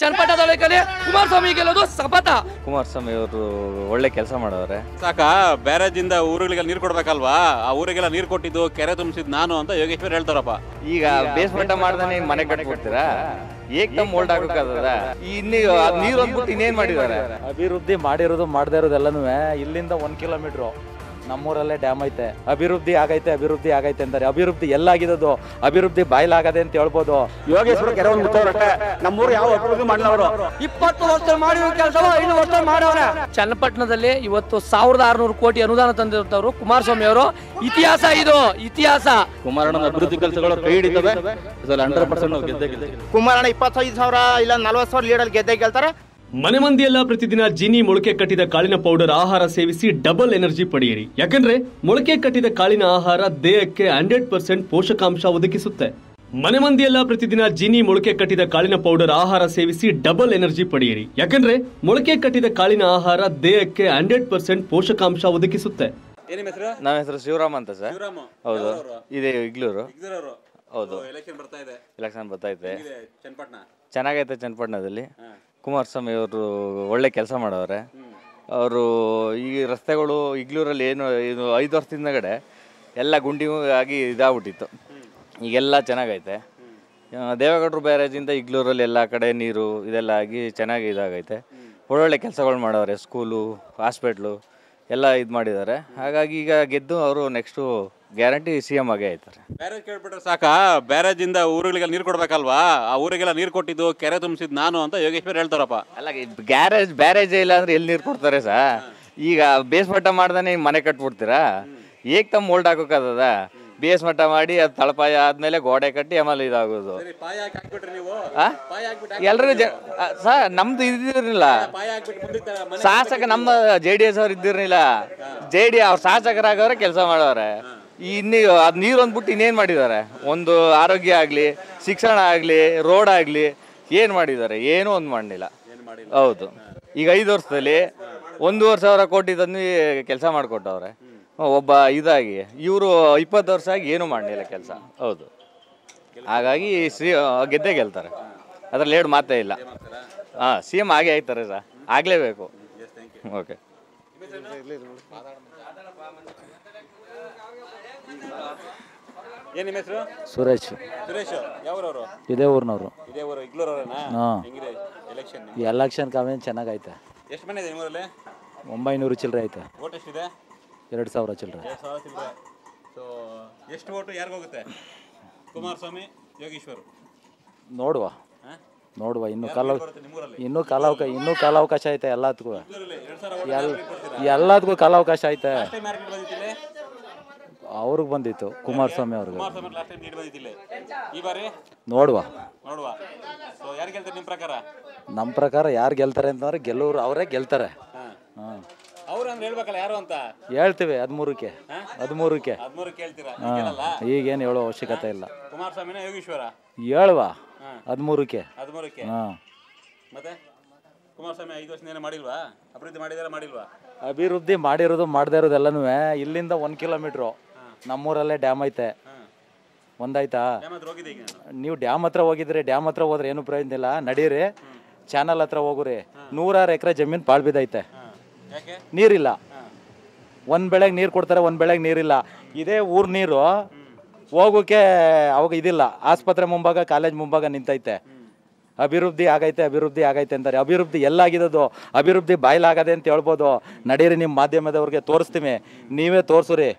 ಚನ್ನಪಟ್ಟ ತಾಲೂಕಲ್ಲಿ ಕುಮಾರಸ್ವಾಮಿ ಗೆಲ್ಲೋದು ಸಪತ ಕುಮಾರಸ್ವಾಮಿ ಅವರು ಒಳ್ಳೆ ಕೆಲಸ ಮಾಡವ್ರೆ. ಸಾಕ ಬ್ಯಾರೇಜಿಂದ ಊರುಗಳಿಗೆಲ್ಲ ನೀರು ಕೊಡ್ಬೇಕಲ್ವಾ? ಆ ಊರಿಗೆಲ್ಲ ನೀರು ಕೊಟ್ಟಿದ್ದು ಕೆರೆ ತುಂಬಿಸಿದ್ ನಾನು ಅಂತ ಯೋಗೇಶ್ವರ್ ಹೇಳ್ತಾರಪ್ಪ. ಈಗ ಬೇಸ್ಮೆಂಟ್ ಮಾಡ್ದಾನೆ ಮನೆ ಕಟ್ಬಿಡ್ತೀರಾ? ಏಕ್ ತಮ್ಮ ಓಲ್ಡ್ ಆಗೋಕ್ಕಾಗದ ಇನ್ನು ನೀರು ಅಂದ್ಬಿಟ್ಟು ಇನ್ನೇನ್ ಮಾಡಿದಾರೆ ಅಭಿವೃದ್ಧಿ ಮಾಡಿರೋದು ಮಾಡದೇ ಇರೋದೆಲ್ಲನೂ ಇಲ್ಲಿಂದ ಒಂದ್ ಕಿಲೋಮೀಟ್ರು ನಮ್ಮೂರಲ್ಲೇ ಡ್ಯಾಮ್ ಐತೆ. ಅಭಿವೃದ್ಧಿ ಆಗೈತೆ ಅಭಿವೃದ್ಧಿ ಆಗೈತೆ ಅಂತಾರೆ ಅಭಿವೃದ್ಧಿ ಎಲ್ಲಾಗಿದ್ದು ಅಭಿವೃದ್ಧಿ ಬಾಯ್ಲಾಗದೆ ಅಂತ ಹೇಳ್ಬೋದು. ಯೋಗೇಶ್ವರ ಕೆರೆ ಒಂದು ಮುಚ್ಚವ್ರಟ್ಟೆ ನಮ್ಮೂರು ಯಾವ ಅಭಿವೃದ್ಧಿ ಮಾಡಲವರು ಇಪ್ಪತ್ತು ವರ್ಷ ಮಾಡಿರೋ ಕೆಲಸ ಐದು ವರ್ಷ ಚನ್ನಪಟ್ಟಣದಲ್ಲಿ ಇವತ್ತು ಸಾವಿರದ ಆರುನೂರು ಕೋಟಿ ಅನುದಾನ ತಂದಿರುತ್ತವರು ಕುಮಾರಸ್ವಾಮಿ ಅವರು. ಇತಿಹಾಸ ಇದು ಇತಿಹಾಸ. ಕುಮಾರಣ್ಣ ಅಭಿವೃದ್ಧಿ ಕೆಲಸಗಳು ಕೈ ಹಿಡಿತವೆ. ಇದರಲ್ಲಿ ಹಂಡ್ರೆಡ್ ಪರ್ಸೆಂಟ್ ನಾವು ಗೆದ್ದೇ ಕುಮಾರಣ್ಣ ಇಪ್ಪತ್ತೈದು ಸಾವಿರ ಇಲ್ಲ ನಲ್ವತ್ತು ಸಾವಿರ ಲೀಡಲ್ಲಿ ಗೆದ್ದೆ ಗೆಲ್ತಾರೆ. ಮನೆ ಮಂದಿಯೆಲ್ಲ ಪ್ರತಿದಿನ ಜಿನಿ ಮೊಳಕೆ ಕಟ್ಟಿದ ಕಾಳಿನ ಪೌಡರ್ ಆಹಾರ ಸೇವಿಸಿ ಡಬಲ್ ಎನರ್ಜಿ ಪಡೆಯಿರಿ. ಯಾಕಂದ್ರೆ ಮೊಳಕೆ ಕಟ್ಟಿದ ಕಾಳಿನ ಆಹಾರ ದೇಹಕ್ಕೆ ಹಂಡ್ರೆಡ್ ಪರ್ಸೆಂಟ್ ಪೋಷಕಾಂಶ ಒದಗಿಸುತ್ತೆ. ಮನೆ ಮಂದಿಯೆಲ್ಲ ಪ್ರತಿದಿನ ಜಿನಿ ಮೊಳಕೆ ಕಟ್ಟಿದ ಕಾಳಿನ ಪೌಡರ್ ಆಹಾರ ಸೇವಿಸಿ ಡಬಲ್ ಎನರ್ಜಿ ಪಡೆಯಿರಿ. ಯಾಕಂದ್ರೆ ಮೊಳಕೆ ಕಟ್ಟಿದ ಕಾಳಿನ ಆಹಾರ ದೇಹಕ್ಕೆ ಹಂಡ್ರೆಡ್ ಪರ್ಸೆಂಟ್ ಪೋಷಕಾಂಶ ಒದಗಿಸುತ್ತೆ. ಏನ್ ಹೆಸರು? ನಮ್ಮ ಹೆಸರು ಶಿವರಾಮ್ ಅಂತ ಸರ್. ಶಿವರಾಮ. ಹೌದು. ಇದೆ ಇಗ್ಲೂರು. ಹೌದು. ಎಲೆಕ್ಷನ್ ಬರ್ತಾ ಇದೆ. ಎಲೆಕ್ಷನ್ ಬರ್ತೈತೆ ಇದೆ. ಚನ್ನಪಟ್ಟಣ? ಚೆನ್ನಾಗೈತೆ ಚನ್ನಪಟ್ಟಣದಲ್ಲಿ. ಕುಮಾರಸ್ವಾಮಿ ಅವರು ಒಳ್ಳೆ ಕೆಲಸ ಮಾಡವ್ರೆ ಅವರು ಈ ರಸ್ತೆಗಳು ಇಗ್ಲೂರಲ್ಲಿ ಏನು, ಇದು ಐದು ವರ್ಷದಿಂದಗಡೆ ಎಲ್ಲ ಗುಂಡಿ ಆಗಿ ಇದಾಗ್ಬಿಟ್ಟಿತ್ತು. ಈಗೆಲ್ಲ ಚೆನ್ನಾಗೈತೆ. ದೇವೇಗೌಡರು ಬ್ಯಾರೇಜಿಂದ ಇಗ್ಲೂರಲ್ಲಿ ಎಲ್ಲ ಕಡೆ ನೀರು ಇದೆಲ್ಲ ಆಗಿ ಚೆನ್ನಾಗಿ ಇದಾಗೈತೆ. ಒಳ್ಳೊಳ್ಳೆ ಕೆಲಸಗಳು ಮಾಡವ್ರೆ ಸ್ಕೂಲು, ಹಾಸ್ಪಿಟ್ಲು ಎಲ್ಲ ಇದು ಮಾಡಿದ್ದಾರೆ. ಹಾಗಾಗಿ ಈಗ ಗೆದ್ದು ಅವರು ನೆಕ್ಸ್ಟು ಗ್ಯಾರಂಟಿ ಸಿ ಎಂ ಆಗೇ ಆಯ್ತಾರೆ ಬ್ಯಾರೇಜ್ ಕೇಳ್ಬಿಟ್ರೆ ಸಾಕ? ಬ್ಯಾರೇಜಿಂದ ಊರುಗಳಿಗೆಲ್ಲ ನೀರು ಕೊಡ್ಬೇಕಲ್ವಾ? ಆ ಊರಿಗೆಲ್ಲ ನೀರು ಕೊಟ್ಟಿದ್ದು ಕೆರೆ ತುಂಬಿಸಿದ್ ನಾನು ಅಂತ ಯೋಗೇಶ್ವರ್ ಹೇಳ್ತಾರಪ್ಪ. ಅಲ್ಲ ಗ್ಯಾರೇಜ್ ಬ್ಯಾರೇಜ್ ಇಲ್ಲ ಅಂದ್ರೆ ಎಲ್ಲಿ ನೀರು ಕೊಡ್ತಾರೆ ಸಾ? ಈಗ ಬೇಸ್ ಮಟ್ಟ ಮಾಡ್ದಾನೆ ಮನೆ ಕಟ್ಬಿಡ್ತೀರಾ? ಏಕ್ ತಮ್ಮ ಮೋಲ್ಡ್ ಹಾಕೋಕ್ಕಾಗದ ಬೇಸ್ ಮಟ್ಟ ಮಾಡಿ ಅದು ತಳಪಾಯ ಆದ್ಮೇಲೆ ಗೋಡೆ ಕಟ್ಟಿ ಆಮೇಲೆ ಇದಾಗೋದು. ಎಲ್ರಿಗೂ ಜ ಸಾ ನಮ್ದು ಇದ್ದಿರಲಿಲ್ಲ. ಶಾಸಕ ನಮ್ಮ ಜೆ ಡಿ ಎಸ್ ಅವ್ರು ಇದ್ದಿರಲಿಲ್ಲ. ಜೆ ಡಿ ಅವ್ರು ಶಾಸಕರಾಗವ್ರೆ ಕೆಲಸ ಮಾಡವ್ರೆ ಇನ್ನೀ ಅದು ನೀರು ಅಂದ್ಬಿಟ್ಟು ಇನ್ನೇನು ಮಾಡಿದ್ದಾರೆ? ಒಂದು ಆರೋಗ್ಯ ಆಗಲಿ ಶಿಕ್ಷಣ ಆಗಲಿ ರೋಡ್ ಆಗಲಿ ಏನು ಮಾಡಿದ್ದಾರೆ? ಏನೂ ಒಂದು ಮಾಡಲಿಲ್ಲ. ಹೌದು. ಈಗ ಐದು ವರ್ಷದಲ್ಲಿ ಒಂದೂವರೆ ಸಾವಿರ ಕೋಟಿ ತಂದು ಕೆಲಸ ಮಾಡಿಕೊಟ್ಟವ್ರೆ. ಒಬ್ಬ ಇದಾಗಿ ಇವರು ಇಪ್ಪತ್ತು ವರ್ಷ ಆಗಿ ಏನೂ ಮಾಡಲಿಲ್ಲ ಕೆಲಸ. ಹೌದು. ಹಾಗಾಗಿ ಶ್ರೀ ಗೆದ್ದೇ ಗೆಲ್ತಾರೆ. ಅದ್ರಲ್ಲಿ ಎರಡು ಮಾತೇ ಇಲ್ಲ. ಹಾಂ ಸಿ ಎಂ ಆಗೇ ಆಯ್ತಾರೆ ಸರ್. ಆಗಲೇಬೇಕು. ಓಕೆ ಏನ್ ನಿಮ್ಮ ಹೆಸರು? ಸುರೇಶ್. ಸುರೇಶ್ ಯಾವ್ರವರು ಇದೇ ಊರಿನವರು. ಇದೇ ಊರು ಇಗ್ಲೂರವ್ರೇನಾ ಹಾ. ಹೆಂಗಿದೆ ಎಲೆಕ್ಷನ್ ಎಲೆಕ್ಷನ್ ಕಾವೇನು ಚೆನ್ನಾಗೈತೆ. ಎಷ್ಟು ಮನೆ ಇದೆ ನಿಮ್ಮೂರಲ್ಲಿ ಒಂಬೈನೂರು ಚಿಲ್ಲರೆ ಐತೆ. ಓಟ್ ಎಷ್ಟಿದೆ? ಎರಡು ಸಾವಿರ ಚಿಲ್ಲರೆ ಎರಡು ಸಾವಿರ ಚಿಲ್ಲರೆ ಸೊ ಎಷ್ಟು ಓಟು ಹೋಗುತ್ತೆ? ಕುಮಾರಸ್ವಾಮಿ ಯೋಗೀಶ್ವರ್. ನೋಡುವ. ಹಾ? ನೋಡುವ. ಇನ್ನೂ ಕಾಲ ಬರುತ್ತೆ ನಿಮ್ಮೂರಲ್ಲಿ ಇನ್ನೂ ಕಾಲಾವಕಾಶ ಇನ್ನೂ ಕಾಲಾವಕಾಶ ಐತೆ ಎಲ್ಲದಕ್ಕೂ ಇಗ್ಲೂರಲ್ಲಿ ಎರಡು ಸಾವಿರ ಓಟ್ ಯಾರಿಗೆ ಕೊಡ್ತೀರಾ? ಎಲ್ಲದಕ್ಕೂ ಕಾಲಾವಕಾಶ ಐತೆ. ಬಂದಿತ್ತಿಲ್ಲಿ ಅವ್ರಿಗೆ ಬಂದಿತ್ತು ಕುಮಾರಸ್ವಾಮಿ ಅವ್ರಿಗೆ. ಕುಮಾರಸ್ವಾಮಿ ಲಾಸ್ಟ್ ಟೈಮ್ ನೀಡಿ ಬಂದಿತ್ತಿಲ್ಲಿ ಈ ಬಾರಿ? ನೋಡುವ. ನೋಡುವ. ಸೊ ಯಾರು ಗೆಲ್ತಾರೆ ನಿಮ್ಮ ಪ್ರಕಾರ? ನಮ್ಮ ಪ್ರಕಾರ ಯಾರು ಗೆಲ್ತಾರೆ ಅಂತಂದ್ರೆ ಗೆಲ್ಲೋರು ಅವರೇ ಗೆಲ್ತಾರೆ. ಹಾಂ. ಅವ್ರು ಅಂದ್ರೆ ಹೇಳ್ಬೇಕಲ್ಲ ಯಾರು ಅಂತ? ಹೇಳ್ತೀವಿ ಹದಿಮೂರಕ್ಕೆ. ಹದಿಮೂರಕ್ಕೆ. ಹದಿಮೂರು ಕೇಳ್ತೀರಾ ಹಾಂ. ಕೇಳಲ್ಲ ಈಗೇನು ಹೇಳೋ ಅವಶ್ಯಕತೆ ಇಲ್ಲ. ಕುಮಾರಸ್ವಾಮಿನ ಯೋಗೀಶ್ವರ? ಹೇಳುವ. ಹದಿಮೂರಕ್ಕೆ. ಹದಿಮೂರಕ್ಕೆ? ಹಾಂ. ಮತ್ತೆ? ಕುಮಾರಸ್ವಾಮಿ ಐದು ವರ್ಷದಿಂದ ಮಾಡಿಲ್ವಾ? ಅಭಿವೃದ್ಧಿ ಮಾಡಿದಾರ ಮಾಡಿಲ್ವಾ? ಅಭಿವೃದ್ಧಿ ಮಾಡಿರೋದು ಮಾಡದೇ ಇರೋದೆಲ್ಲನೂ ಇಲ್ಲಿಂದ ಒಂದು ಕಿಲೋಮೀಟ್ರು. ನಮ್ಮೂರಲ್ಲೇ ಡ್ಯಾಮ್ ಐತೆ. ಒಂದಾಯ್ತಾ? ನೀವು ಡ್ಯಾಮ್ ಹತ್ರ ಹೋಗಿದ್ರೆ ಡ್ಯಾಮ್ ಹತ್ರ ಹೋದ್ರೆ ಏನು ಪ್ರಯೋಜನ ಇಲ್ಲ. ನಡೀರಿ. ಚಾನಲ್ ಹತ್ರ ಹೋಗುರಿ. ನೂರಾರು ಎಕರೆ ಜಮೀನು ಪಾಳ್ ಬಿದ್ದೈತೆ. ನೀರಿಲ್ಲ. ಒಂದು ಬೆಳೆಗೆ ನೀರು ಕೊಡ್ತಾರೆ ಒಂದು ಬೆಳೆಗೆ ನೀರಿಲ್ಲ. ಇದೇ ಊರ್ ನೀರು ಹೋಗೋಕೆ ಅವಾಗ ಇದಿಲ್ಲ. ಆಸ್ಪತ್ರೆ ಮುಂಭಾಗ ಕಾಲೇಜ್ ಮುಂಭಾಗ ನಿಂತೈತೆ. ಅಭಿವೃದ್ಧಿ ಆಗೈತೆ ಅಭಿವೃದ್ಧಿ ಆಗೈತೆ ಅಂತಾರೆ. ಅಭಿವೃದ್ಧಿ ಎಲ್ಲಾಗಿದ್ದು ಅಭಿವೃದ್ಧಿ ಬಾಯ್ಲಾಗದೆ ಅಂತ ಹೇಳ್ಬೋದು. ನಡೀರಿ ನಿಮ್ಮ ಮಾಧ್ಯಮದವ್ರಿಗೆ ತೋರಿಸ್ತೀವಿ ನೀವೇ ತೋರಿಸ್ರಿ.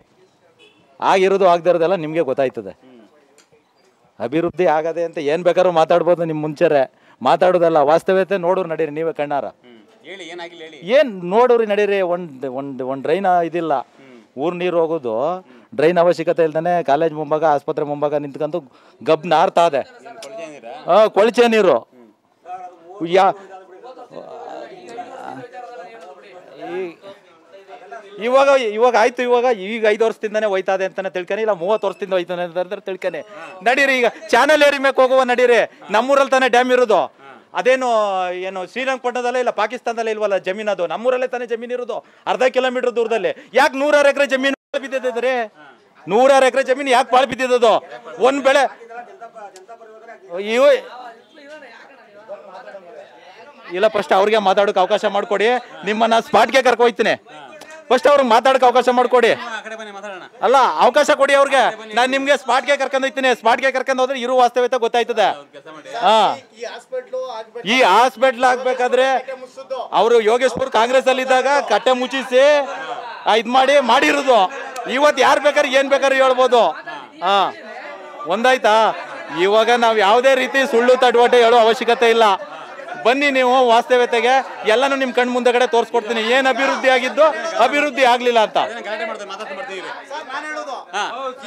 ಆಗಿರೋದು ಆಗದಿರೋದೆಲ್ಲ ನಿಮಗೆ ಗೊತ್ತಾಯ್ತದೆ. ಅಭಿವೃದ್ಧಿ ಆಗದೆ ಅಂತ ಏನು ಬೇಕಾದ್ರೂ ಮಾತಾಡ್ಬೋದು ನಿಮ್ಮ ಮುಂಚೆರೆ. ಮಾತಾಡೋದಲ್ಲ ವಾಸ್ತವ್ಯತೆ ನೋಡೋರು ನಡೀರಿ ನೀವೇ ಕಣ್ಣಾರ. ಏನು ನೋಡ್ರಿ ನಡೀರಿ ಒಂದು ಒಂದು ಒಂದು ಡ್ರೈನ್ ಇದಿಲ್ಲ. ಊರು ನೀರು ಹೋಗೋದು ಡ್ರೈನ್ ಅವಶ್ಯಕತೆ ಇಲ್ದೇ ಕಾಲೇಜ್ ಮುಂಭಾಗ ಆಸ್ಪತ್ರೆ ಮುಂಭಾಗ ನಿಂತ್ಕೊಂಡು ಗಬ್ ನಾರ್ತಾ ಇದೆ. ಹಾಂ ಕೊಳಚೆ ನೀರು? ಯಾ ಇವಾಗ ಇವಾಗ ಆಯ್ತು, ಇವಾಗ ಈಗ ಐದು ವರ್ಷದಿಂದಾನೆ ಹೋಯ್ತಾ ಇದೆ ಅಂತಾನೆ ತಿಳ್ಕೊನೆ ಇಲ್ಲ ಮೂವತ್ತು ವರ್ಷದಿಂದ ಹೋಯ್ತಾನೆ ಅಂತ ತಿಳ್ಕೊನಿ ನಡೀರಿ ಈಗ, ಚಾನಲ್ ಏರಿ ಮೇಲೆ ಹೋಗುವ ನಡೀರಿ. ನಮ್ಮೂರಲ್ಲಿ ತಾನೇ ಡ್ಯಾಮ್ ಇರೋದು. ಅದೇನು, ಏನು, ಶ್ರೀರಂಗಪಟ್ಟಣದಲ್ಲೇ ಇಲ್ಲ, ಪಾಕಿಸ್ತಾನದಲ್ಲೇ ಇಲ್ವಲ್ಲ ಜಮೀನು ಅದು? ನಮ್ಮೂರಲ್ಲೇ ತಾನೇ ಜಮೀನು ಇರೋದು. ಅರ್ಧ ಕಿಲೋಮೀಟರ್ ದೂರದಲ್ಲಿ. ಯಾಕೆ ನೂರಾರು ಎಕರೆ ಜಮೀನು ಬಿದ್ದಿದ್ರೆ ಬಿದ್ದಿದೆ ನೂರಾರು ಎಕರೆ ಜಮೀನು ಯಾಕೆ ಬಾಳ್ ಬಿದ್ದಿದ್ದು ಒಂದ್ ಬೆಳೆ ಇಲ್ಲ ಫಸ್ಟ್ ಅವ್ರಿಗೆ ಮಾತಾಡೋಕೆ ಅವಕಾಶ ಮಾಡಿಕೊಡಿ. ನಿಮ್ಮನ್ನ ಸ್ಪಾಟ್ಗೆ ಕರ್ಕೊ ಹೋಗ್ತೀನಿ. ಫಸ್ಟ್ ಅವ್ರಿಗೆ ಮಾತಾಡಕ್ಕೆ ಅವಕಾಶ ಮಾಡಿಕೊಡಿ. ಅಲ್ಲ ಅವಕಾಶ ಕೊಡಿ ಅವ್ರಿಗೆ. ನಾನು ನಿಮ್ಗೆ ಸ್ಪಾಟ್ಗೆ ಕರ್ಕೊಂಡು ಹೋಗ್ತೀನಿ. ಸ್ಪಾಟ್ಗೆ ಕರ್ಕೊಂಡು ಹೋದ್ರೆ ಇರುವ ವಾಸ್ತವ್ಯತೆ ಗೊತ್ತಾಯ್ತದೆ. ಹಾ ಈ ಹಾಸ್ಪಿಟ್ಲ್ ಆಗ್ಬೇಕಾದ್ರೆ ಅವರು ಯೋಗೇಶ್ಪುರ್ ಕಾಂಗ್ರೆಸ್ ಅಲ್ಲಿ ಇದ್ದಾಗ ಕಟ್ಟೆ ಮುಚ್ಚಿಸಿ ಇದ್ ಮಾಡಿ ಮಾಡಿರೋದು. ಇವತ್ತು ಯಾರು ಬೇಕಾದ್ರೆ ಏನ್ ಬೇಕಾದ್ರೆ ಹೇಳ್ಬೋದು. ಹಾ. ಒಂದಾಯ್ತಾ? ಇವಾಗ ನಾವು ಯಾವುದೇ ರೀತಿ ಸುಳ್ಳು ತಡವಟೆ ಹೇಳೋ ಅವಶ್ಯಕತೆ ಇಲ್ಲ. ಬನ್ನಿ ನೀವು ವಾಸ್ತವ್ಯತೆಗೆ ಎಲ್ಲಾನು ನಿಮ್ ಕಣ್ ಮುಂದೆಗಡೆ ತೋರಿಸ್ಕೊಡ್ತೀನಿ. ಏನ್ ಅಭಿವೃದ್ಧಿ ಆಗಿದ್ದು ಅಭಿವೃದ್ಧಿ ಆಗ್ಲಿಲ್ಲ ಅಂತ.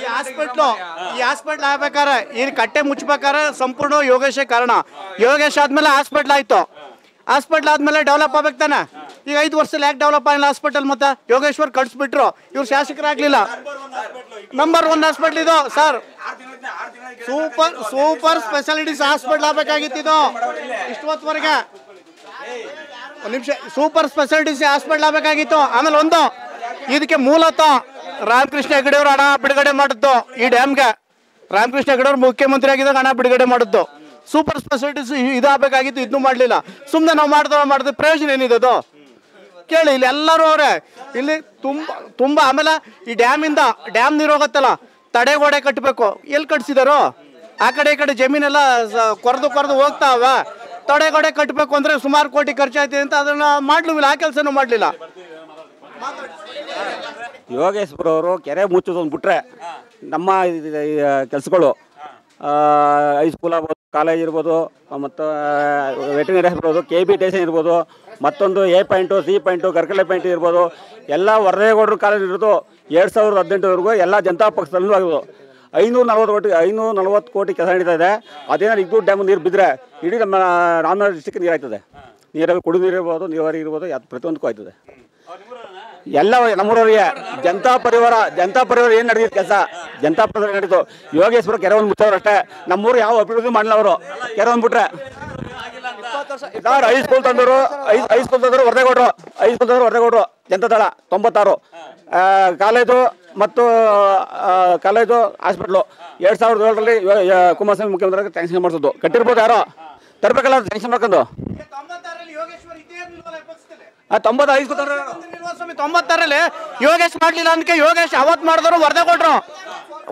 ಈ ಹಾಸ್ಪಿಟ್ಲು ಈ ಹಾಸ್ಪಿಟ್ಲ್ ಆಗ್ಬೇಕಾರೆ ಈ ಕಟ್ಟೆ ಮುಚ್ಬೇಕಾದ್ರೆ ಸಂಪೂರ್ಣ ಯೋಗೇಶೇ ಕಾರಣ. ಯೋಗೇಶ್ ಆದ್ಮೇಲೆ ಹಾಸ್ಪಿಟ್ಲ್ ಆಯ್ತು. ಹಾಸ್ಪಿಟ್ಲ್ ಆದ್ಮೇಲೆ ಡೆವಲಪ್ ಆಗ್ಬೇಕು ತಾನೆ. ಈಗ ಐದು ವರ್ಷ ಯಾಕೆ ಡೆವಲಪ್ ಆಗಿಲ್ಲ ಹಾಸ್ಪಿಟಲ್ ಮತ್ತೆ ಯೋಗೇಶ್ವರ್ ಕಟ್ಸ್ಬಿಟ್ರು ಇವ್ರು ಶಾಸಕರಾಗ್ಲಿಲ್ಲ. ನಂಬರ್ ಒನ್ ಹಾಸ್ಪಿಟಲ್ ಇದು sir super super specialities hospital ಆಗ್ಬೇಕಾಗಿತ್ತು ಇದು. ಇಷ್ಟೊತ್ತವರೆಗೆ. ಒಂದು ನಿಮಿಷ ಸೂಪರ್ ಸ್ಪೆಷಾಲಿಟೀಸ್ ಹಾಸ್ಪಿಟಲ್ ಆಗಬೇಕಾಗಿತ್ತು. ಆಮೇಲೆ ಒಂದು, ಇದಕ್ಕೆ ಮೂಲತಃ ರಾಮಕೃಷ್ಣ ಹೆಗಡೆ ಅವರು ಹಣ ಬಿಡುಗಡೆ ಮಾಡಿದ್ದು ಈ ಡ್ಯಾಮ್ಗೆ ರಾಮಕೃಷ್ಣ ಹೆಗಡೆ ಅವರು ಮುಖ್ಯಮಂತ್ರಿ ಆಗಿದ್ದಾಗ ಹಣ ಬಿಡುಗಡೆ ಮಾಡಿದ್ದು. ಸೂಪರ್ ಸ್ಪೆಷಾಲಿಟೀಸ್ ಇದಾಗಬೇಕಾಗಿತ್ತು ಇದನ್ನು ಮಾಡಲಿಲ್ಲ. ಸುಮ್ಮನೆ ನಾವು ಮಾಡಿದ್ರೆ ಮಾಡಿದ್ರೆ ಪ್ರಯೋಜನ ಏನಿದೆ ಅದು? ಕೇಳಿ, ಇಲ್ಲಿ ಎಲ್ಲರೂ ಅವರೇ, ಇಲ್ಲಿ ತುಂಬ ತುಂಬ ಆಮೇಲೆ ಈ ಡ್ಯಾಮಿಂದ, ಡ್ಯಾಮ್ ನೀರು ಹೋಗುತ್ತಲ್ಲ ತಡೆಗೋಡೆ ಕಟ್ಟಬೇಕು ಎಲ್ಲಿ ಕಟ್ಸಿದಾರೋ? ಆ ಕಡೆ ಈ ಕಡೆ ಜಮೀನೆಲ್ಲ ಕೊರೆದು ಕೊರೆದು ಹೋಗ್ತಾವ. ತಡೆಗೋಡೆ ಕಟ್ಟಬೇಕು ಅಂದ್ರೆ ಸುಮಾರು ಕೋಟಿ ಖರ್ಚಾಯ್ತಿದೆ ಅಂತ ಅದನ್ನ ಮಾಡ್ಲಿಲ್ಲ ಆ ಕೆಲಸನೂ ಮಾಡಲಿಲ್ಲ. ಯೋಗೇಶ್ವರವರು ಕೆರೆ ಮುಚ್ಚೋದೊಂದು ಬಿಟ್ರೆ ನಮ್ಮ ಕೆಲಸಗಳು ಹೈಸ್ಕೂಲ್ ಆಗ್ಬೋದು ಕಾಲೇಜ್ ಇರ್ಬೋದು ಮತ್ತು ವೆಟ್ರಿನರಿ ಇರ್ಬೋದು ಕೆ ಬಿ ಟೇಷನ್ ಇರ್ಬೋದು, ಮತ್ತೊಂದು ಎ ಪಾಯಿಂಟು ಸಿ ಪಾಯಿಂಟು ಗರ್ಕಲೆ ಪಾಯಿಂಟ್ ಇರ್ಬೋದು, ಎಲ್ಲ ವರದೇಗೌಡರು ಕಾಲೇಜ್ ಇರೋದು ಎರಡು ಸಾವಿರದ ಹದಿನೆಂಟರವರೆಗೂ ಎಲ್ಲ ಜನತಾ ಪಕ್ಷದಲ್ಲೂ ಆಗೋದು ಐನೂರು ನಲ್ವತ್ತು ಕೋಟಿ, ಐನೂರ ನಲ್ವತ್ತು ಕೋಟಿ ಕೆಲಸ ನಡೀತಾ ಇದೆ. ಅದೇನಾದ್ರು ಇದ್ದು ಡ್ಯಾಮ್ ನೀರು ಬಿದ್ದರೆ ಇಡೀ ನಮ್ಮ ರಾಮನಗರ ಡಿಸ್ಟಿಕ್ ನೀರು ಆಯ್ತದೆ ನೀರಾಗಿ ಕುಡಿದು ನೀರು ಇರ್ಬೋದು ನೀರಾವರಿ ಇರ್ಬೋದು ಅದು ಪ್ರತಿಯೊಂದಕ್ಕೂ ಆಯ್ತದೆ. ಎಲ್ಲ ನಮ್ಮೂರವರಿಗೆ ಜನತಾ ಪರಿವಾರ ಜನತಾ ಪರಿವಾರ ಏನು ನಡೆದಿತ್ತು ಕೆಲಸ? ಜನತಾ ಪರಿವಾರ ನಡೀತು. ಯೋಗೇಶ್ವರ ಕೆರೆ ಒಂದು ಮುಚ್ಚವ್ರು ಅಷ್ಟೇ. ನಮ್ಮೂರು ಯಾವ ಅಭಿವೃದ್ಧಿ ಮಾಡಲ್ಲ ಅವರು. ಕೆರೆ ಒಂದು ಬಿಟ್ರೆ. ಸರ್ ಐದು ಸ್ಕೂಲ್ ತಂದವರು ಐ ಐದು ಸ್ಕೂಲ್ ತಂದರು ಐ ಸ್ಕೂಲ್ ತಂದರು ವರದೇಗೌಡರು. ಜನತಾ ದಳ ತೊಂಬತ್ತಾರು. ಕಾಲೇಜು ಮತ್ತು ಕಾಲೇಜು ಹಾಸ್ಪಿಟ್ಲು. ಎರಡು ಸಾವಿರದ ಏಳರಲ್ಲಿ ಕುಮಾರಸ್ವಾಮಿ ಮುಖ್ಯಮಂತ್ರಿ ಟ್ಯಾಂಕ್ಷನ್ ಮಾಡಿಸೋದು. ಕಟ್ಟಿರ್ಬೋದು ಯಾರೋ? ತರಬೇಕಲ್ಲ ಟ್ಯಾಂಕ್ಷನ್ ಮಾಡ್ಕೊಂಡು. ಆ, ತೊಂಬತ್ತು ಐದು ಸ್ಕೂಲ್ ತಂದ್ರು ಸ್ವಾಮಿ ತೊಂಬತ್ತಾರಲ್ಲಿ ಯೋಗೇಶ್ ಮಾಡ್ಲಿಲ್ಲ ಅಂದಕ್ಕೆ ಯೋಗೇಶ್ ಅವತ್ ಮಾಡಿದ್ರು ವರದಕೊಟ್ರು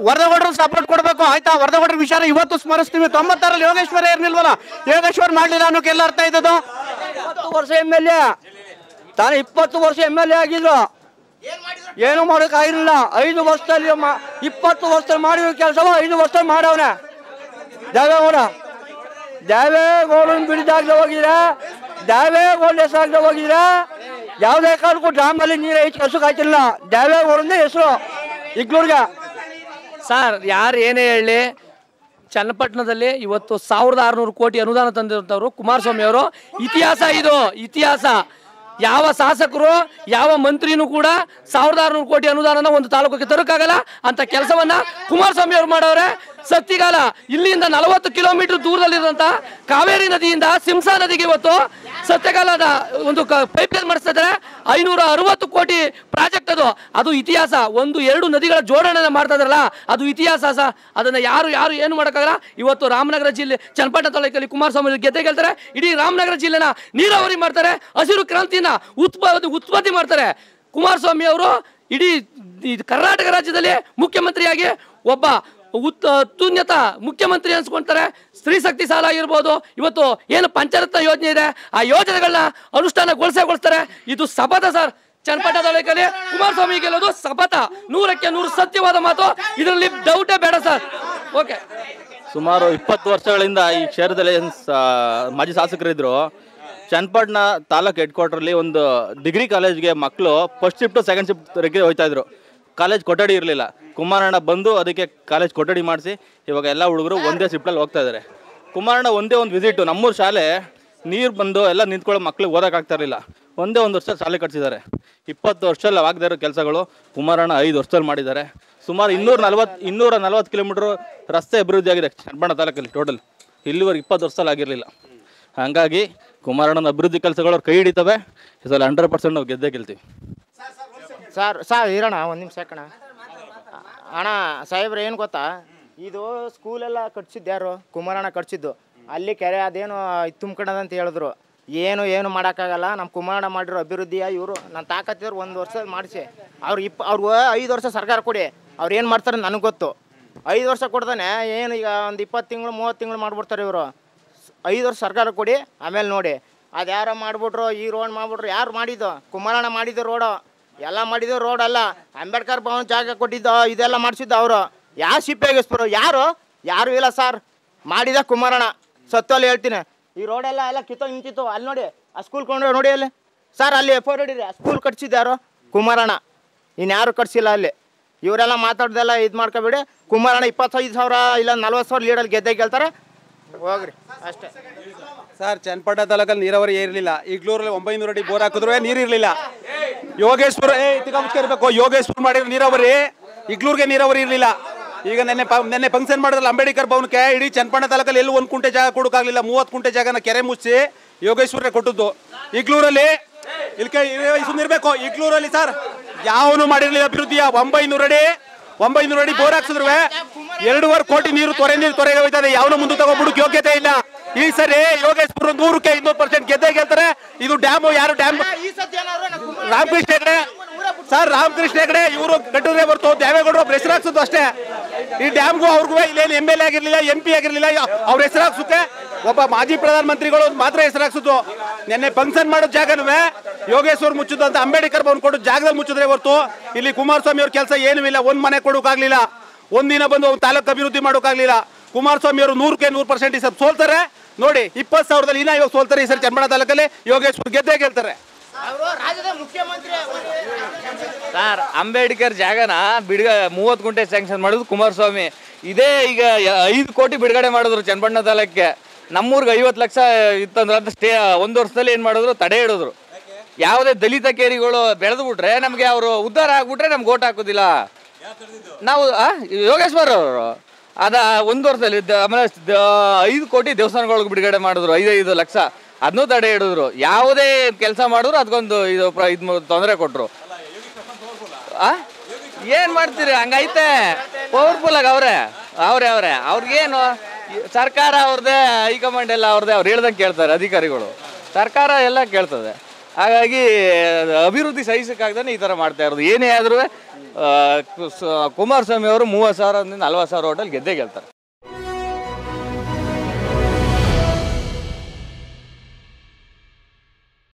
ವರದಕೊಟ್ರು ಸಪೋರ್ಟ್ ಕೊಡ್ಬೇಕು ಆಯ್ತಾ? ವರದಕೊಟ್ರ ವಿಚಾರ ಇವತ್ತು ಸ್ಮರಿಸ್ತೀವಿ. ತೊಂಬತ್ತಾರಲ್ಲಿ ಯೋಗೇಶ್ವರ ಇರ್ಲಿಲ್ವಲ್ಲ? ಯೋಗೇಶ್ವರ್ ಮಾಡ್ಲಿಲ್ಲ ಅನ್ನೋಕೆ ಎಲ್ಲ ಅರ್ಥ ಇದ್ದದು ಇಪ್ಪತ್ತು ವರ್ಷ ಎಂ ಎಲ್ ಎ. ತಾನು ಇಪ್ಪತ್ತು ವರ್ಷ ಎಂ ಎಲ್ ಎ ಆಗಿದ್ರು. ಏನು ಮಾಡೋಕ್ಕಾಗಿರಲಿಲ್ಲ ಐದು ವರ್ಷದಲ್ಲಿ ಮಾ- ಇಪ್ಪತ್ತು ವರ್ಷದಲ್ಲಿ ಮಾಡಿರೋ ಕೆಲಸವ ಐದು ವರ್ಷದಲ್ಲಿ ಮಾಡವನೆ. ದೇವೇಗೌಡ. ದೇವೇಗೌಡನ ಬಿಡಿದಾಗ ಹೋಗಿದ್ರೆ ದೇವೇಗೌಡ ಹೆಸರಾಗದೆ ಹೋಗಿದ್ರೆ ಯಾವುದೇ ಕಾರಣಕ್ಕೂ ಡ್ಯಾಮಲ್ಲಿ ನೀರು ಹೆಚ್ಚು ಕಸಕ್ಕೆ ಹಾಕಿಲ್ಲ ದೇವೇಗೌಡನೇ ಹೆಸರು ಇಗ್ಲೂರ್ಗ. ಸರ್, ಯಾರು ಏನೇ ಹೇಳಿ, ಚನ್ನಪಟ್ಟಣದಲ್ಲಿ ಇವತ್ತು ಸಾವಿರದ ಆರುನೂರು ಕೋಟಿ ಅನುದಾನ ತಂದಿರುವಂಥವ್ರು ಕುಮಾರಸ್ವಾಮಿ ಅವರು. ಇತಿಹಾಸ ಇದು, ಇತಿಹಾಸ. ಯಾವ ಶಾಸಕರು, ಯಾವ ಮಂತ್ರಿನೂ ಕೂಡ ಸಾವಿರದ ಆರುನೂರು ಕೋಟಿ ಅನುದಾನನ ಒಂದು ತಾಲೂಕಿಗೆ ತರೋಕ್ಕಾಗಲ್ಲ ಅಂತ ಕೆಲಸವನ್ನ ಕುಮಾರಸ್ವಾಮಿ ಅವರು ಮಾಡವ್ರೆ ಸತ್ತಿಗಾಲ, ಇಲ್ಲಿಂದ ನಲವತ್ತು ಕಿಲೋಮೀಟರ್ ದೂರದಲ್ಲಿರುವಂತ ಕಾವೇರಿ ನದಿಯಿಂದ ಸಿಂಸಾ ನದಿಗೆ ಇವತ್ತು ಸತ್ಯಗಾಲದ ಒಂದು ಪೈಪ್ ಲೈನ್ ಮಾಡಿಸ್ತಾ ಇದ್ದಾರೆ ಐನೂರ ಅರವತ್ತು ಕೋಟಿ ಪ್ರಾಜೆಕ್ಟ್ ಅದು. ಅದು ಇತಿಹಾಸ. ಒಂದು, ಎರಡು ನದಿಗಳ ಜೋಡಣೆ ಮಾಡ್ತಾ ಅದು ಇತಿಹಾಸ ಸಹ ಅದನ್ನ ಯಾರು ಯಾರು ಏನು ಮಾಡೋಕ್ಕಾಗಲ್ಲ. ಇವತ್ತು ರಾಮನಗರ ಜಿಲ್ಲೆ, ಚನ್ನಪಟ್ಟಣ ತಾಲೂಕಲ್ಲಿ ಕುಮಾರಸ್ವಾಮಿ ಗೆದ್ದೆ ಗೆಲ್ತಾರೆ. ಇಡೀ ರಾಮನಗರ ಜಿಲ್ಲೆನ ನೀರಾವರಿ ಮಾಡ್ತಾರೆ. ಹಸಿರು ಕ್ರಾಂತಿನ ಉತ್ಪಾದ ಉತ್ಪತ್ತಿ ಮಾಡ್ತಾರೆ. ಕುಮಾರಸ್ವಾಮಿ ಅವರು ಇಡೀ ಕರ್ನಾಟಕ ರಾಜ್ಯದಲ್ಲಿ ಮುಖ್ಯಮಂತ್ರಿಯಾಗಿ ಒಬ್ಬ ಉತ್ ಅತ್ಯುನ್ನತ ಮುಖ್ಯಮಂತ್ರಿ ಅನ್ಸ್ಕೊಂತಾರೆ. ಸ್ತ್ರೀ ಶಕ್ತಿ ಸಾಲ ಆಗಿರ್ಬೋದು. ಇವತ್ತು ಏನು ಪಂಚರತ್ನ ಯೋಜನೆ ಇದೆ? ಆ ಯೋಜನೆಗಳನ್ನ ಅನುಷ್ಠಾನಗೊಳಿಸಗೊಳಿಸ್ತಾರೆ. ಇದು ಸಪಥ ಸರ್. ಚನ್ನಪಟ್ಟಣದಲ್ಲಿ ಕುಮಾರಸ್ವಾಮಿ ಗೆಲ್ಲೋದು ಸಪಥ ನೂರಕ್ಕೆ ನೂರು ಸತ್ಯವಾದ ಮಾತು. ಇದರಲ್ಲಿ ಡೌಟೇ ಬೇಡ ಸರ್. ಓಕೆ ಸುಮಾರು ಇಪ್ಪತ್ತು ವರ್ಷಗಳಿಂದ ಈ ಕ್ಷೇತ್ರದಲ್ಲಿ ಮಾಜಿ ಶಾಸಕರಿದ್ರು. ಚನ್ನಪಟ್ಟಣ ತಾಲೂಕ್ ಹೆಡ್ ಕ್ವಾರ್ಟರ್ಲಿ ಒಂದು ಡಿಗ್ರಿ ಕಾಲೇಜ್ಗೆ ಮಕ್ಕಳು ಫಸ್ಟ್ ಶಿಫ್ಟ್ ಸೆಕೆಂಡ್ ಶಿಫ್ಟ್ ವರೆಗೆ ಹೋಯ್ತಾ ಇದ್ರು. ಕಾಲೇಜ್ ಕೊಠಡಿ ಇರಲಿಲ್ಲ. ಕುಮಾರಣ್ಣ ಬಂದು ಅದಕ್ಕೆ ಕಾಲೇಜ್ ಕೊಠಡಿ ಮಾಡಿಸಿ, ಇವಾಗ ಎಲ್ಲ ಹುಡುಗರು ಒಂದೇ ಶಿಫ್ಟಲ್ಲಿ ಹೋಗ್ತಾ ಇದ್ದಾರೆ ಕುಮಾರಣ್ಣ ಒಂದೇ ಒಂದು ವಿಸಿಟು ನಮ್ಮೂರು ಶಾಲೆ ನೀರು ಬಂದು ಎಲ್ಲ ನಿಂತ್ಕೊಳ್ಳೋ ಮಕ್ಳಿಗೆ ಓದೋಕ್ಕಾಗ್ತಾ ಇರಲಿಲ್ಲ. ಒಂದೇ ಒಂದು ವರ್ಷ ಶಾಲೆ ಕಟ್ಸಿದ್ದಾರೆ. ಇಪ್ಪತ್ತು ವರ್ಷದಲ್ಲಿ ಆಗದೇ ಇರೋ ಕೆಲಸಗಳು ಕುಮಾರಣ್ಣ ಐದು ವರ್ಷದಲ್ಲಿ ಮಾಡಿದ್ದಾರೆ. ಸುಮಾರು ಇನ್ನೂರ ನಲ್ವತ್ತು ಇನ್ನೂರ ನಲ್ವತ್ತು ಕಿಲೋಮೀಟ್ರ್ ರಸ್ತೆ ಅಭಿವೃದ್ಧಿ ಆಗಿದೆ ಚನ್ನಬಣ್ಣ ತಾಲೂಕಲ್ಲಿ ಟೋಟಲ್ ಇಲ್ಲಿವರೆಗೆ ಇಪ್ಪತ್ತು ವರ್ಷದಲ್ಲಿ ಆಗಿರಲಿಲ್ಲ. ಹಾಗಾಗಿ ಕುಮಾರಣ್ಣನ ಅಭಿವೃದ್ಧಿ ಕೆಲಸಗಳು ಕೈ ಹಿಡಿತವೆ. ಇದರಲ್ಲಿ ಹಂಡ್ರೆಡ್ ಪರ್ಸೆಂಟ್ ನಾವು ಗೆದ್ದೇ ಗೆಲ್ತೀವಿ. ಸರ್ ಸರ್ ಇರೋಣ, ಒಂದು ನಿಮಿಷ ಕಣ ಅಣ್ಣ ಸಾಹೇಬ್ರ, ಏನು ಗೊತ್ತಾ? ಇದು ಸ್ಕೂಲೆಲ್ಲ ಕಟ್ಸಿದ್ದು ಯಾರು? ಕುಮಾರಣ್ಣ ಕಟ್ಸಿದ್ದು. ಅಲ್ಲಿ ಕೆರೆ ಅದೇನು ತುಂಬ್ಕೊಂಡದ ಅಂತ ಹೇಳಿದ್ರು. ಏನು ಏನು ಮಾಡೋಕ್ಕಾಗಲ್ಲ. ನಮ್ಮ ಕುಮಾರಣ್ಣ ಮಾಡಿರೋ ಅಭಿವೃದ್ಧಿಯ ಇವರು ನಾನು ತಾಕತ್ತಿದ್ರು ಒಂದು ವರ್ಷ ಮಾಡಿಸಿ. ಅವ್ರು ಇಪ್ಪ, ಅವ್ರು ಐದು ವರ್ಷ ಸರ್ಕಾರ ಕೊಡಿ. ಅವ್ರು ಏನು ಮಾಡ್ತಾರೆ ನನಗೆ ಗೊತ್ತು. ಐದು ವರ್ಷ ಕೊಡ್ತಾನೆ ಏನು ಈಗ ಒಂದು ಇಪ್ಪತ್ತು ತಿಂಗಳು, ಮೂವತ್ತು ತಿಂಗಳು ಮಾಡಿಬಿಡ್ತಾರೆ ಇವರು. ಐದು ವರ್ಷ ಸರ್ಕಾರ ಕೊಡಿ, ಆಮೇಲೆ ನೋಡಿ. ಅದು ಯಾರೋ ಮಾಡಿಬಿಟ್ರು, ಈ ರೋಡ್ ಮಾಡಿಬಿಟ್ರು, ಯಾರು ಮಾಡಿದ್ದು? ಕುಮಾರಣ್ಣ ಮಾಡಿದ್ದು ರೋಡು. ಎಲ್ಲ ಮಾಡಿದ್ದು ರೋಡ್ ಅಲ್ಲ. ಅಂಬೇಡ್ಕರ್ ಭವನ ಜಾಗ ಕೊಟ್ಟಿದ್ದ, ಇದೆಲ್ಲ ಮಾಡಿಸಿದ್ದು ಅವರು. ಯಾವ ಸಿಪ್ಪಿಯಾಗಿಸ್ಬರು ಯಾರು? ಯಾರು ಇಲ್ಲ ಸರ್ ಮಾಡಿದ ಕುಮಾರಣ್ಣ. ಸತ್ತಲ್ಲಿ ಹೇಳ್ತೀನಿ. ಈ ರೋಡೆಲ್ಲ ಎಲ್ಲ ಕಿತ್ತೋ ನಿಂತಿತ್ತು ಅಲ್ಲಿ ನೋಡಿ, ಆ ಸ್ಕೂಲ್ ಕೊಂಡು ನೋಡಿ ಅಲ್ಲಿ. ಸರ್ ಅಲ್ಲಿ ಎಫ್ ಹೊಡಿರಿ ಆ ಸ್ಕೂಲ್ ಕಟ್ಸಿದ್ದಾರೋ ಕುಮಾರಣ್ಣ. ಇನ್ಯಾರು ಕಟ್ಸಿಲ್ಲ ಅಲ್ಲಿ. ಇವರೆಲ್ಲ ಮಾತಾಡ್ದೆಲ್ಲ ಇದು ಮಾಡ್ಕೊಬೇಡಿ. ಕುಮಾರಣ್ಣ ಇಪ್ಪತ್ತೈದು ಸಾವಿರ ಇಲ್ಲ ನಲ್ವತ್ತು ಸಾವಿರ ಲೀಡಲ್ಲಿ ಗೆದ್ದೆ ಗೆಲ್ತಾರೆ. ಹೋಗ್ರಿ, ಅಷ್ಟೇ. ಸರ್ ಚನ್ನಪಟ್ಟಣ ತಾಲೂಕಲ್ಲಿ ನೀರಾವರಿ ಏರಿರಲಿಲ್ಲ. ಈಗ್ಲೂರಲ್ಲಿ ಒಂಬೈನೂರು ಅಡಿ ಬೋರ್ ಹಾಕಿದ್ರು ನೀರು ಇರಲಿಲ್ಲ ಯೋಗೇಶ್ವರ, ಏ ಇರ್ಬೇಕು ಯೋಗೇಶ್ವರ ಮಾಡಿದ್ರೆ ನೀರಾವರಿ, ಇಗ್ಲೂರ್ಗೆ ನೀರಾವರಿ ಇರಲಿಲ್ಲ. ಈಗ ನೆನ್ನೆ ನೆನ್ನೆ ಫಂಕ್ಷನ್ ಮಾಡಿದ್ರಲ್ಲ, ಅಂಬೇಡ್ಕರ್ ಭವನಕ್ಕೆ, ಇಡೀ ಚನ್ನಪಣ್ಣ ತಾಲೂಕಲ್ಲಿ ಎಲ್ಲೂ ಒಂದು ಕುಂಟೆ ಜಾಗ ಕೊಡೋಕ್ಕಾಗಲಿಲ್ಲ. ಮೂವತ್ತು ಕುಂಟೆ ಜಾಗನ ಕೆರೆ ಮುಚ್ಚಿ ಯೋಗೇಶ್ವರೇ ಕೊಟ್ಟದ್ದು. ಇಗ್ಲೂರಲ್ಲಿ, ಇಲ್ಲಿ ಇರಬೇಕು. ಇಗ್ಲೂರಲ್ಲಿ ಸರ್, ಯಾವನು ಮಾಡಿರಲಿಲ್ಲ ಅಭಿವೃದ್ಧಿಯ ಒಂಬೈನೂರು ಅಡಿ ಒಂಬೈನೂರು ಅಡಿ ಬೋರ್ ಹಾಕ್ಸಿದ್ರು ಎರಡೂವರೆ ಕೋಟಿ ನೀರು, ತೊರೆ ನೀರು, ತೊರೆಗೆ ಹೋಯ್ತದೆ. ಯಾವನು ಮುಂದೆ ತಗೊಂಡ್ಬಿಡಕ್ ಯೋಗ್ಯತೆ ಇಲ್ಲ. ಈ ಸರಿ ಯೋಗೇಶ್ಪುರ ನೂರಕ್ಕೆ ಇನ್ನೂರು ಪರ್ಸೆಂಟ್ ಗೆದ್ದೇ ಗೆಲ್ತಾರೆ. ಇದು ಡ್ಯಾಮು ಯಾರು ಡ್ಯಾಮ್? ರಾಮಕೃಷ್ಣ ಹೆಗಡೆ. ಸರ್ ರಾಮಕೃಷ್ಣ ಹೆಗಡೆ ಇವರು ಕಟ್ಟಿದ್ರೆ ಬರ್ತು ದೇವೇಗೌಡರು ಅವ್ರ ಹೆಸರು ಹಾಕ್ಸೋದು ಅಷ್ಟೇ. ಈ ಡ್ಯಾಮ್ಗೂ ಅವ್ರಿಗೂ ಇಲ್ಲೇನು ಎಂ ಎಲ್ ಎ ಆಗಿರ್ಲಿಲ್ಲ ಎಂ ಪಿ ಆಗಿರ್ಲಿಲ್ಲ ಅವ್ರ ಹೆಸರು ಹಾಕ್ಸುತ್ತೆ ಒಬ್ಬ ಮಾಜಿ ಪ್ರಧಾನಮಂತ್ರಿಗಳು ಮಾತ್ರ ಹೆಸರು ಹಾಕ್ಸುದು ನಿನ್ನೆ ಫಂಕ್ಷನ್ ಮಾಡೋ ಜಾಗನೂ ಯೋಗೇಶ್ವರ್ ಮುಚ್ಚುದು ಅಂತ ಅಂಬೇಡ್ಕರ್ ಭವನ್ ಕೊಟ್ಟು ಜಾಗದಲ್ಲಿ ಮುಚ್ಚಿದ್ರೆ ಹೊರ್ತು. ಇಲ್ಲಿ ಕುಮಾರಸ್ವಾಮಿ ಅವ್ರ ಕೆಲಸ ಏನೂ ಇಲ್ಲ ಒಂದ್ ಮನೆ ಕೊಡೋಕ್ಕಾಗ್ಲಿಲ್ಲ ಒಂದಿನ ಬಂದು ತಾಲೂಕು ಅಭಿವೃದ್ಧಿ ಮಾಡೋಕ್ಕಾಗ್ಲಿಲ್ಲ ಕುಮಾರಸ್ವಾಮಿ ಅವರು ನೂರಕ್ಕೆ ನೂರು ಪರ್ಸೆಂಟ್ ಸೋಲ್ತಾರೆ. ನೋಡಿ ಇಪ್ಪತ್ತು ಸಾವಿರದಲ್ಲಿ ಇನ್ನ ಇವಾಗ ಸೋಲ್ತಾರೆ ಈ ಸರಿ ಚನ್ನಪಟ್ಟಣ ತಾಲೂಕಲ್ಲಿ. ಯೋಗೇಶ್ವರ್ ಗೆದ್ದೇ ಗೆಲ್ತಾರೆ. ಅವರು ರಾಜ್ಯದ ಮುಖ್ಯಮಂತ್ರಿ ಸರ್ ಅಂಬೇಡ್ಕರ್ ಜಾಗನ ಬಿಡುಗ ಮೂವತ್ತು ಗುಂಟೆ ಸ್ಯಾಂಕ್ಷನ್ ಮಾಡೋದು ಕುಮಾರಸ್ವಾಮಿ. ಇದೇ ಈಗ ಐದು ಕೋಟಿ ಬಿಡುಗಡೆ ಮಾಡಿದ್ರು ಚನ್ನಬಣ್ಣ ತಾಲೂಕಿಗೆ ನಮ್ಮೂರ್ಗೆ ಐವತ್ತು ಲಕ್ಷ ಇತ್ತಂದ್ರೆ ಅದು ಸ್ಟೇ ಒಂದು ವರ್ಷದಲ್ಲಿ ಏನು ಮಾಡಿದ್ರು? ತಡೆ ಹಿಡಿದ್ರು. ಯಾವುದೇ ದಲಿತ ಕೇರಿಗಳು ಬೆಳೆದು ಬಿಟ್ರೆ ನಮಗೆ ಅವರು ಉದ್ಧಾರ ಆಗ್ಬಿಟ್ರೆ ನಮ್ಗೆ ಓಟ್ ಹಾಕೋದಿಲ್ಲ. ನಾವು ಆ, ಯೋಗೇಶ್ವರ್ ಅವರು. ಅದ ಒಂದು ವರ್ಷದಲ್ಲಿ ಆಮೇಲೆ ಐದು ಕೋಟಿ ದೇವಸ್ಥಾನಗಳಿಗೆ ಬಿಡುಗಡೆ ಮಾಡಿದ್ರು, ಐದೈದು ಲಕ್ಷ. ಅದನ್ನೂ ತಡೆ ಹಿಡಿದ್ರು. ಯಾವುದೇ ಕೆಲಸ ಮಾಡಿದ್ರು ಅದಕ್ಕೊಂದು ಇದು ಇದು ತೊಂದರೆ ಕೊಟ್ಟರು ಏನ್ ಮಾಡ್ತೀರಿ? ಹಂಗೈತೆ. ಪವರ್ಫುಲ್ ಆಗಿ ಅವ್ರೆ. ಅವ್ರೆ ಅವ್ರೆ. ಅವ್ರಿಗೇನು ಸರ್ಕಾರ ಅವ್ರದ್ದೇ ಹೈಕಮಾಂಡ್ ಎಲ್ಲ ಅವ್ರದ್ದೇ ಅವ್ರು ಹೇಳ್ದಂಗೆ ಕೇಳ್ತಾರೆ ಅಧಿಕಾರಿಗಳು. ಸರ್ಕಾರ ಎಲ್ಲ ಕೇಳ್ತದೆ. ಹಾಗಾಗಿ ಅಭಿವೃದ್ಧಿ ಸಹಿಸಕ್ಕಾಗ್ದೇ ಈ ಥರ ಮಾಡ್ತಾ ಇರೋದು. ಏನೇ ಆದ್ರೂ ಕುಮಾರಸ್ವಾಮಿ ಅವರು ಮೂವತ್ತು ಸಾವಿರದಿಂದ ನಲ್ವತ್ತು ಸಾವಿರ ಓಟಲ್ಲಿ ಗೆದ್ದೇ ಗೆಲ್ತಾರೆ.